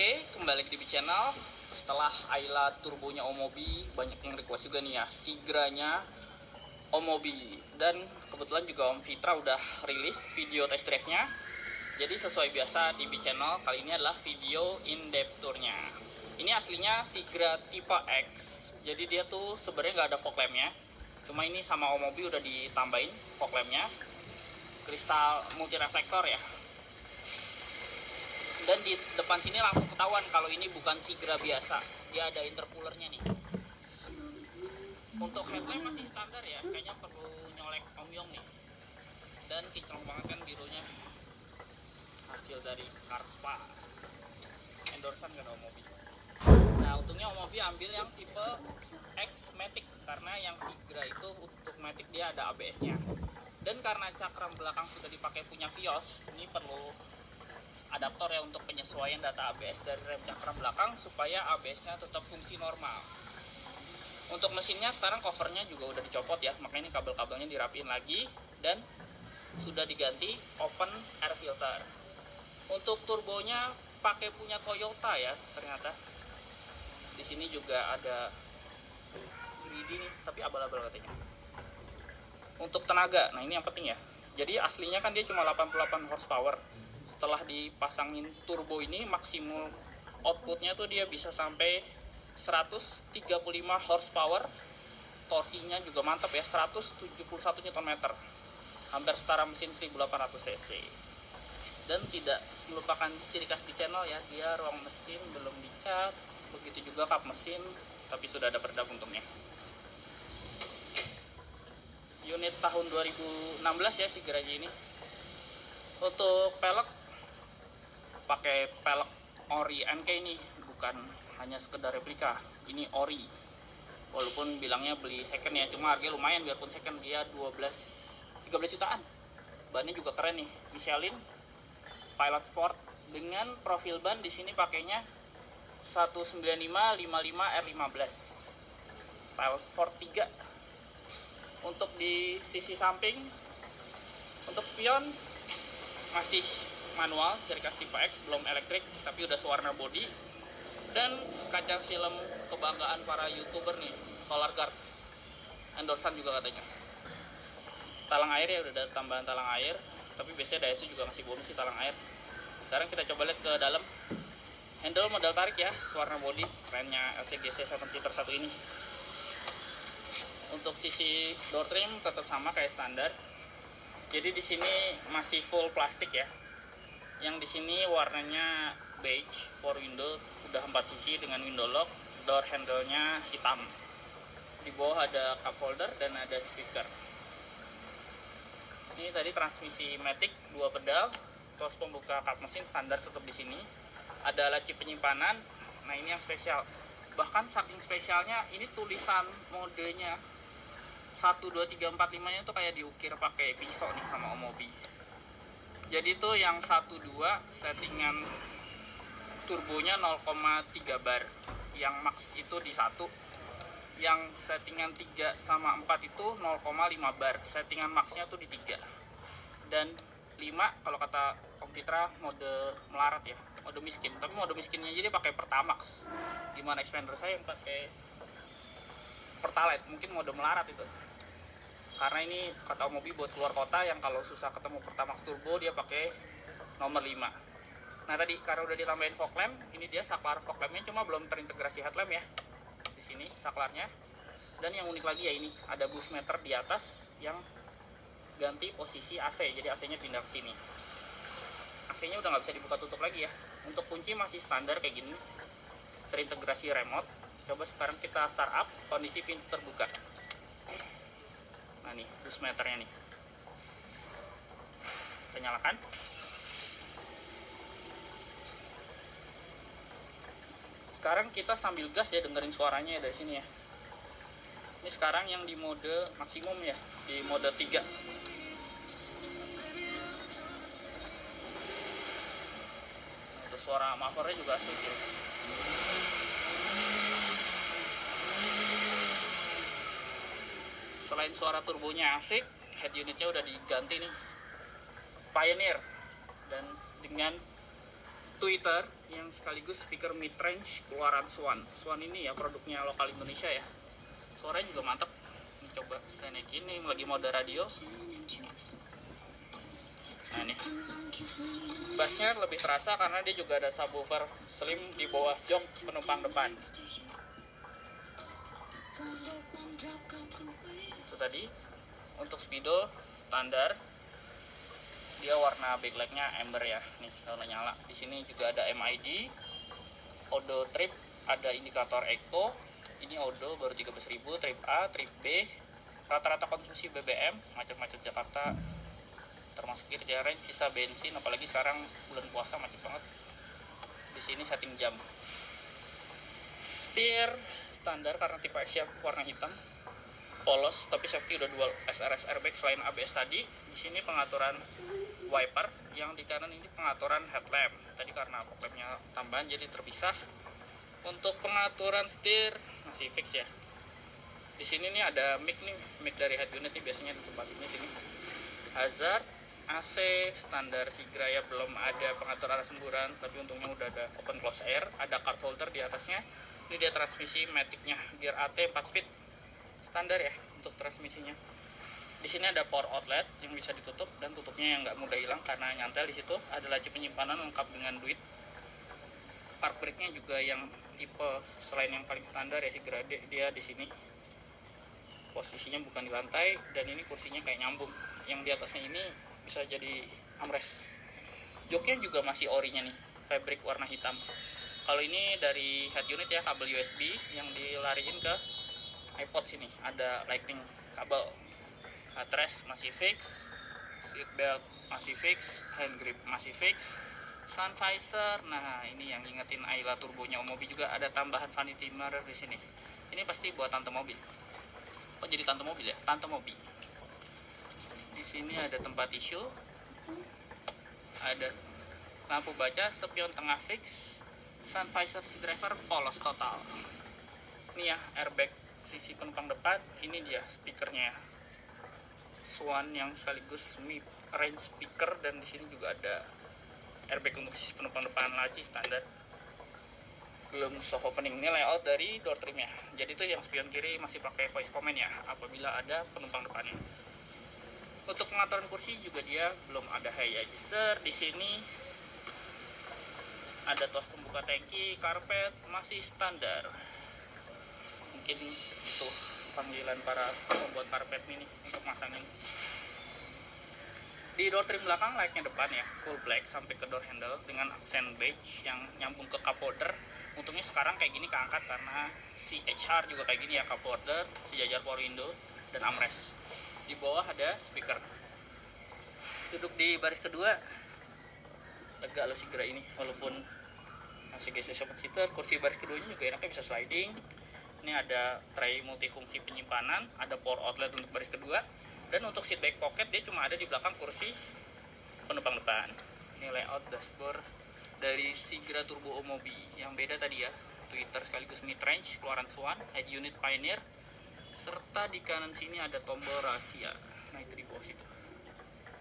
Oke, kembali lagi di channel. Setelah Ayla turbonya Omobi, banyak yang request juga nih ya, Sigranya Omobi. Dan kebetulan juga Om Fitra udah rilis video test drive-nya. Jadi sesuai biasa di B channel, kali ini adalah video in-depth tournya. Ini aslinya Sigra tipe X. Jadi dia tuh sebenarnya nggak ada fog lamp-nya. Cuma ini sama Omobi udah ditambahin fog lamp-nya. Kristal multi reflektor ya, dan di depan sini langsung ketahuan kalau ini bukan Sigra biasa. Dia ada intercoolernya nih. Untuk headlamp masih standar ya. Kayaknya perlu nyolek Om Yong nih. Dan kinclong banget kan birunya. Hasil dari Karspa endorsan kan Omobi nah untungnya Omobi ambil yang tipe X Matic karena yang Sigra itu untuk Matic dia ada ABS nya dan karena cakram belakang sudah dipakai punya Vios ini perlu adaptor ya untuk penyesuaian data ABS dari rem cakram belakang supaya ABS-nya tetap fungsi normal. Untuk mesinnya sekarang covernya juga udah dicopot ya, makanya ini kabel-kabelnya dirapiin lagi dan sudah diganti open air filter. Untuk turbonya pakai punya Toyota ya ternyata. Di sini juga ada greedy nih, tapi abal-abal katanya. Untuk tenaga, nah ini yang penting ya. Jadi aslinya kan dia cuma 88 horsepower setelah dipasangin turbo ini maksimum outputnya tuh dia bisa sampai 135 horsepower. Torsinya juga mantap ya 171 Nm. Hampir setara mesin 1800 cc. Dan tidak melupakan ciri khas di channel ya dia ruang mesin belum dicat. Begitu juga kap mesin tapi sudah ada peredam untungnya unit tahun 2016 ya si garage ini untuk pelek pakai pelek ori NK ini bukan hanya sekedar replika ini ori. Walaupun bilangnya beli second ya cuma harganya lumayan biarpun second dia 12 13 jutaan. Bannya juga keren nih Michelin Pilot Sport. Dengan profil ban di sini pakainya 195 55 R15 Pilot Sport 3 untuk di sisi samping untuk spion masih manual ciri khas tipe X belum elektrik tapi udah sewarna body. Dan kaca film kebanggaan para youtuber nih solar guard. Endorsan juga katanya. Talang air ya udah ada tambahan talang air. Tapi biasanya Daihatsu juga ngasih bonus sih talang air. Sekarang kita coba lihat ke dalam. Handle model tarik ya warna body. Kerennya LCGC 7 seater satu ini. Untuk sisi door trim tetap sama kayak standar jadi di sini masih full plastik ya. Yang di sini warnanya beige for window udah 4 sisi dengan window lock door handle-nya hitam. Di bawah ada cup holder dan ada speaker. Ini tadi transmisi matic dua pedal terus pembuka kap mesin standar tetap di sini. Ada laci penyimpanan. Nah ini yang spesial. Bahkan saking spesialnya ini tulisan modenya 1 2 3 4 5 nya tuh kayak diukir pakai pisau nih sama Omobi. Jadi tuh yang 1 2 settingan turbonya 0,3 bar. Yang max itu di 1. Yang settingan 3 sama 4 itu 0,5 bar. Settingan maxnya tuh di 3. Dan 5 kalau kata Om Fitra mode melarat ya, mode miskin. Tapi mode miskinnya jadi pakai Pertamax. Gimana expander saya yang pakai Pertalite, mungkin mode melarat itu. Karena ini kata mobil buat keluar kota yang kalau susah ketemu Pertamax Turbo dia pakai nomor 5 nah tadi karena udah ditambahin fog lamp ini dia saklar fog lampnya cuma belum terintegrasi headlamp ya di sini saklarnya. Dan yang unik lagi ya ini ada bus meter di atas yang ganti posisi AC jadi AC nya pindah ke sini. AC nya udah nggak bisa dibuka tutup lagi ya. Untuk kunci masih standar kayak gini terintegrasi remote coba sekarang kita start up kondisi pintu terbuka. Nah nih bus meternya nih. Kita nyalakan. Sekarang kita sambil gas ya dengerin suaranya ya dari sini ya. Ini sekarang yang di mode maksimum ya di mode 3 untuk suara mufflernya juga asik selain suara turbonya asik head unitnya udah diganti nih. Pioneer. Dan dengan tweeter yang sekaligus speaker mid range keluaran Swan. Swan ini ya produknya lokal Indonesia ya. Suaranya juga mantap coba saya naikin ini lagi mode radio. Nah ini. Bassnya lebih terasa karena dia juga ada subwoofer slim di bawah jok penumpang depan itu tadi untuk speedo standar. Dia warna backlightnya amber ya. Nih kalau nyala. Di sini juga ada MID odo trip ada indikator eco. Ini odo baru 13.000 trip A trip B. Rata-rata konsumsi BBM macet-macet Jakarta. Termasuk kira range sisa bensin apalagi sekarang bulan puasa macet banget. Di sini setting jam. Setir standar karena tipe X warna hitam polos tapi safety udah dual SRS airbag selain ABS tadi. Di sini pengaturan wiper yang di kanan ini pengaturan headlamp. Tadi karena lampnya tambahan jadi terpisah. Untuk pengaturan setir masih fix ya. Di sini nih ada mic nih mic dari head unit nih biasanya di tempat ini sini. Hazard AC standar Sigra ya belum ada pengatur arah semburan tapi untungnya udah ada open close air ada card holder di atasnya ini dia transmisi maticnya gear AT 4 speed. Standar ya untuk transmisinya. Di sini ada power outlet yang bisa ditutup dan tutupnya yang nggak mudah hilang karena nyantel di situ. Ada laci penyimpanan lengkap dengan duit. Park brake-nya juga yang tipe selain yang paling standar ya si grade dia di sini. Posisinya bukan di lantai dan ini kursinya kayak nyambung. Yang di atasnya ini bisa jadi armrest. Joknya juga masih orinya nih fabric warna hitam kalau ini dari head unit ya kabel USB yang dilariin ke iPod sini ada lightning kabel Headrest masih fix, seat belt masih fix, hand grip masih fix, sun visor. Nah, ini yang ingetin Ayla turbonya Omobi juga ada tambahan vanity mirror di sini. Ini pasti buat tante mobil. Oh, jadi tante mobil ya? Tante mobil. Di sini ada tempat tisu. Ada lampu baca, spion tengah fix, sun visor driver polos total. Ini ya airbag sisi penumpang depan, ini dia speakernya. Ya Swan yang sekaligus mid range speaker dan di sini juga ada airbag untuk sisi penumpang depan laci standar. Belum soft opening ini layout dari door trimnya. Jadi itu yang spion kiri masih pakai voice command ya apabila ada penumpang depannya. Untuk pengaturan kursi juga dia belum ada high adjuster. Di sini ada tos pembuka tangki karpet masih standar. Mungkin tuh panggilan para pembuat karpet ini untuk masangin di door trim belakang lightnya depan ya full black sampai ke door handle dengan aksen beige yang nyambung ke cup holder. Untungnya sekarang kayak gini keangkat karena si HR juga kayak gini ya cup holder sejajar power window dan armrest. Di bawah ada speaker. Duduk di baris kedua. Lega lo segera ini walaupun masih geser sobat seater kursi baris keduanya juga enaknya bisa sliding. Ini ada tray multifungsi penyimpanan ada power outlet untuk baris kedua dan untuk seat back pocket dia cuma ada di belakang kursi penumpang depan. Ini layout dashboard dari Sigra Turbo Omobi yang beda tadi ya. Twitter sekaligus mid range keluaran Swan head unit Pioneer serta di kanan sini ada tombol rahasia. Nah itu di bawah situ.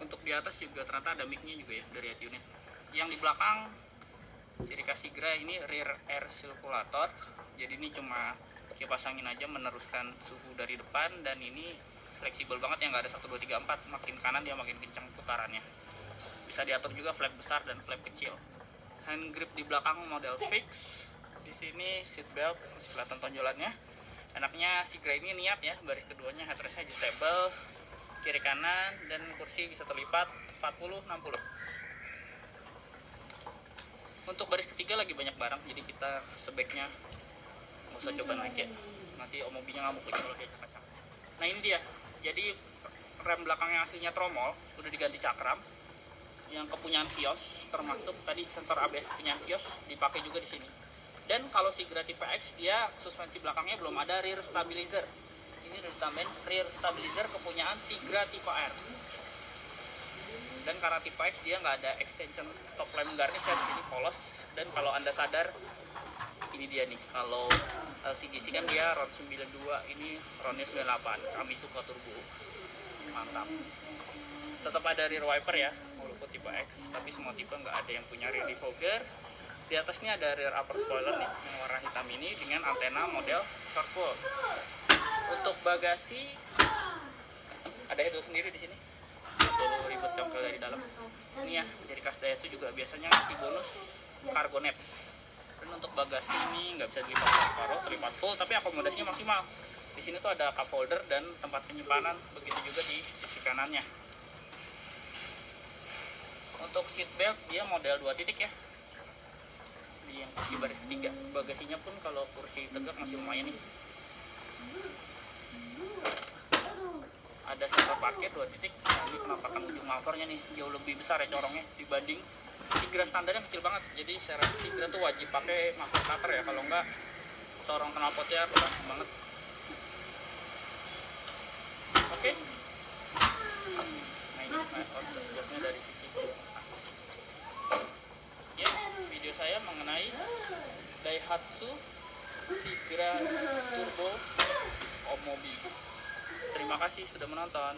Untuk di atas juga ternyata ada mic-nya juga ya dari head unit. Yang di belakang ciri khas Sigra ini rear air circulator jadi ini cuma kipas angin aja meneruskan suhu dari depan dan ini fleksibel banget ya nggak ada 1 2 3 4 makin kanan dia makin kencang putarannya. Bisa diatur juga flap besar dan flap kecil. Hand grip di belakang model fix. Di sini seat belt masih kelihatan tonjolannya. Enaknya si Grey ini niat ya baris keduanya headrestnya adjustable kiri kanan dan kursi bisa terlipat 40 60 untuk baris ketiga lagi banyak barang jadi kita sebaiknya nggak usah coba naik ya nanti om mobilnya ngamuk lagi kalau dia cakap nah ini dia. Jadi rem belakang yang aslinya tromol udah diganti cakram. Yang kepunyaan Vios termasuk tadi sensor ABS punya Vios dipakai juga di sini. Dan kalau si tipe X dia suspensi belakangnya belum ada rear stabilizer. Ini udah ditambahin rear stabilizer kepunyaan Sigra tipe R dan karena tipe X dia nggak ada extension stop lamp garnish di sini polos. Dan kalau anda sadar ini dia nih. Kalau LCGC kan dia RON 92 ini RON 98 kami suka turbo. Mantap. Tetap ada rear wiper ya walaupun tipe X tapi semua tipe nggak ada yang punya rear defogger. Di atasnya ada rear upper spoiler nih yang warna hitam ini dengan antena model short pull untuk bagasi ada itu sendiri di sini Perlu ribet congkel dari dalam. Ini ya jadi kas Daihatsu juga biasanya ngasih bonus cargo net dan untuk bagasi ini nggak bisa dilipat separuh terlipat full tapi akomodasinya maksimal. Di sini tuh ada cup holder dan tempat penyimpanan begitu juga di sisi kanannya. Untuk seat belt dia model dua titik ya. Di yang kursi baris ketiga. Bagasinya pun kalau kursi tegak masih lumayan nih ada sensor parkir dua titik. Nah, ini penampakan ujung mavernya nih jauh lebih besar ya corongnya dibanding Sigra standarnya kecil banget. Jadi saya rasa Sigra tuh wajib pakai muffler cutter ya. Kalau enggak corong knalpotnya berat banget. Oke. Nah ini out dashboardnya dari sisi ya video saya mengenai Daihatsu Sigra Turbo Omobi terima kasih sudah menonton